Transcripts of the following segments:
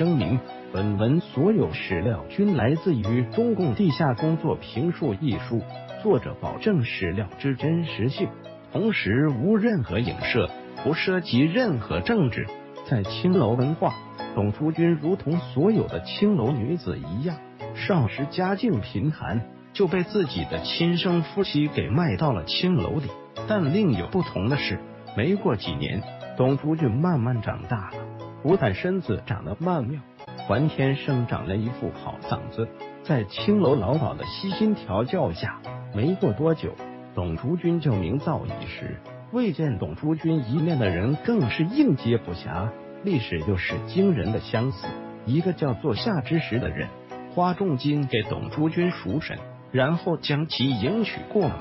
声明：本文所有史料均来自于中共地下工作评述一书，作者保证史料之真实性，同时无任何影射，不涉及任何政治。在青楼文化，董竹君如同所有的青楼女子一样，少时家境贫寒，就被自己的亲生夫妻给卖到了青楼里。但另有不同的是，没过几年，董竹君慢慢长大了，不但身子长得曼妙，还天生长了一副好嗓子。在青楼老鸨的悉心调教下，没过多久，董竹君就名噪一时。未见董竹君一面的人更是应接不暇，历史又是惊人的相似。一个叫做夏之时的人，花重金给董竹君赎身，然后将其迎娶过门。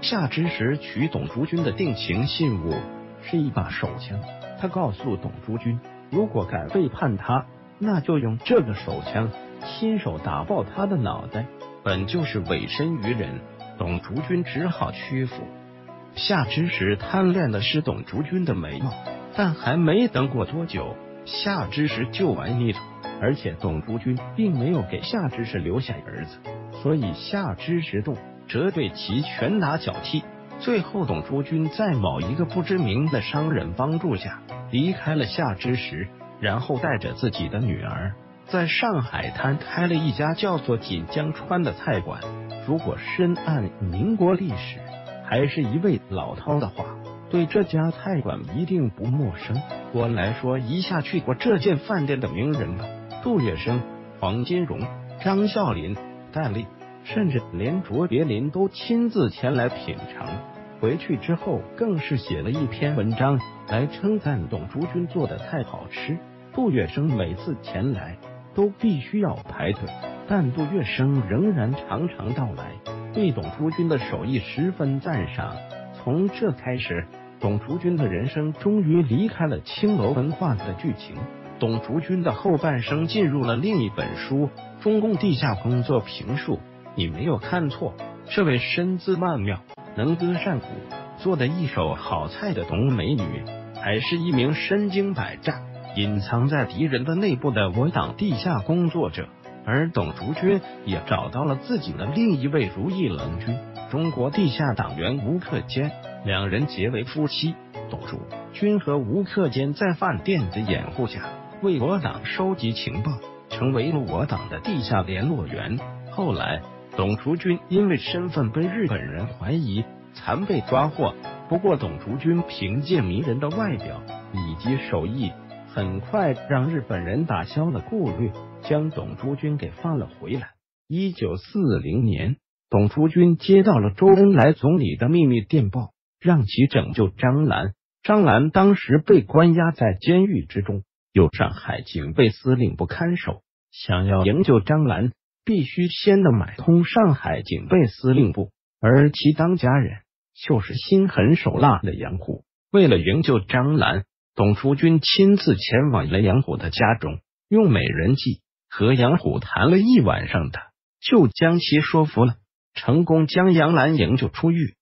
夏之时娶董竹君的定情信物是一把手枪，他告诉董竹君，如果敢背叛他，那就用这个手枪亲手打爆他的脑袋。本就是委身于人，董竹君只好屈服。夏之时贪恋的是董竹君的美貌，但还没等过多久，夏之时就玩腻了。而且董竹君并没有给夏之时留下儿子，所以夏之时动则对其拳打脚踢。最后，董竹君在某一个不知名的商人帮助下离开了夏之时，然后带着自己的女儿在上海滩开了一家叫做锦江川的菜馆。如果深谙民国历史，还是一位老饕的话，对这家菜馆一定不陌生。我来说一下去过这间饭店的名人吧：杜月笙、黄金荣、张啸林、戴笠，甚至连卓别林都亲自前来品尝。回去之后，更是写了一篇文章来称赞董竹君做的菜好吃。杜月笙每次前来都必须要排队，但杜月笙仍然常常到来。对董竹君的手艺十分赞赏。从这开始，董竹君的人生终于离开了青楼文化的剧情。董竹君的后半生进入了另一本书《中共地下工作评述》。你没有看错，这位身姿曼妙、能歌善舞、做的一手好菜的董美女，还是一名身经百战、隐藏在敌人的内部的我党地下工作者。而董竹君也找到了自己的另一位如意郎君，中国地下党员吴克坚，两人结为夫妻。董竹君和吴克坚在饭店的掩护下，为我党收集情报，成为了我党的地下联络员。后来，董竹君因为身份被日本人怀疑，惨被抓获。不过，董竹君凭借迷人的外表以及手艺，很快让日本人打消了顾虑。将董竹君给放了回来。一九四零年，董竹君接到了周恩来总理的秘密电报，让其拯救张兰。张兰当时被关押在监狱之中，有上海警备司令部看守。想要营救张兰，必须先得买通上海警备司令部，而其当家人就是心狠手辣的杨虎。为了营救张兰，董竹君亲自前往了杨虎的家中，用美人计。和杨虎谈了一晚上的，就将其说服了，成功将杨兰营救出狱。